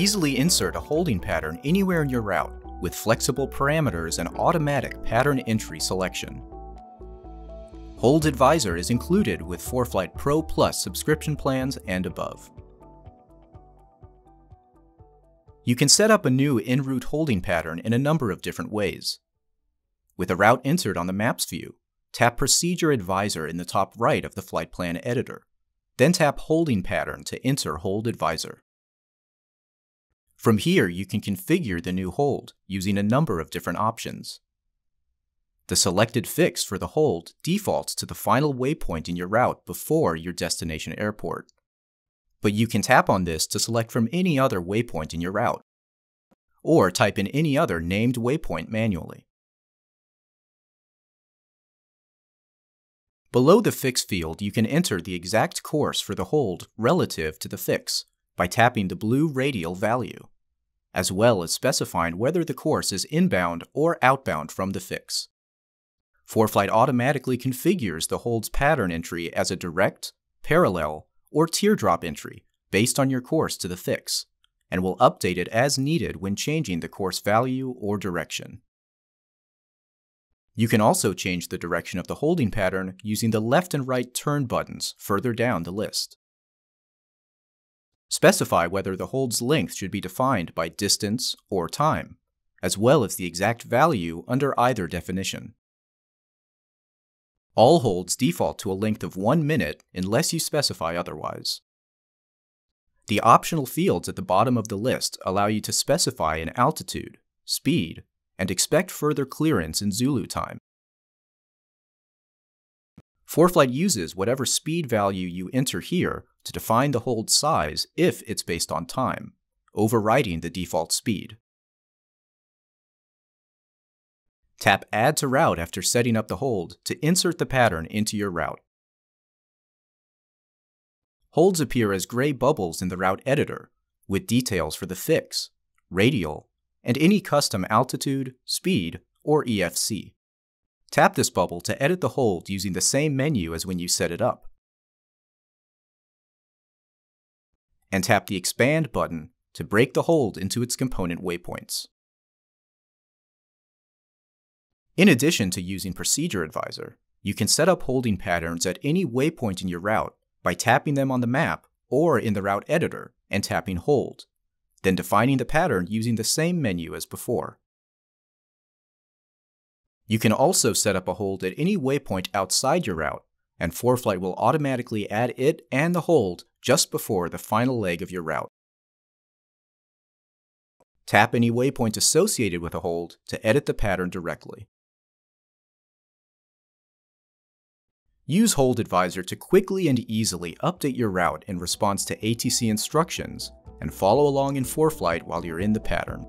Easily insert a holding pattern anywhere in your route with flexible parameters and automatic pattern entry selection. Hold Advisor is included with ForeFlight Pro Plus subscription plans and above. You can set up a new en route holding pattern in a number of different ways. With a route entered on the Maps view, tap Procedure Advisor in the top right of the flight plan editor. Then tap Holding Pattern to enter Hold Advisor. From here, you can configure the new hold using a number of different options. The selected fix for the hold defaults to the final waypoint in your route before your destination airport. But you can tap on this to select from any other waypoint in your route, or type in any other named waypoint manually. Below the fix field, you can enter the exact course for the hold relative to the fix by tapping the blue radial value, as well as specifying whether the course is inbound or outbound from the fix. ForeFlight automatically configures the hold's pattern entry as a direct, parallel, or teardrop entry based on your course to the fix, and will update it as needed when changing the course value or direction. You can also change the direction of the holding pattern using the left and right turn buttons further down the list. Specify whether the hold's length should be defined by distance or time, as well as the exact value under either definition. All holds default to a length of 1 minute unless you specify otherwise. The optional fields at the bottom of the list allow you to specify an altitude, speed, and expect further clearance in Zulu time. ForeFlight uses whatever speed value you enter here to define the hold size if it's based on time, overriding the default speed. Tap Add to Route after setting up the hold to insert the pattern into your route. Holds appear as gray bubbles in the route editor, with details for the fix, radial, and any custom altitude, speed, or EFC. Tap this bubble to edit the hold using the same menu as when you set it up. And tap the Expand button to break the hold into its component waypoints. In addition to using Procedure Advisor, you can set up holding patterns at any waypoint in your route by tapping them on the map or in the route editor and tapping Hold then defining the pattern using the same menu as before. You can also set up a hold at any waypoint outside your route, and ForeFlight will automatically add it and the hold just before the final leg of your route. Tap any waypoint associated with a hold to edit the pattern directly. Use Hold Advisor to quickly and easily update your route in response to ATC instructions and follow along in ForeFlight while you're in the pattern.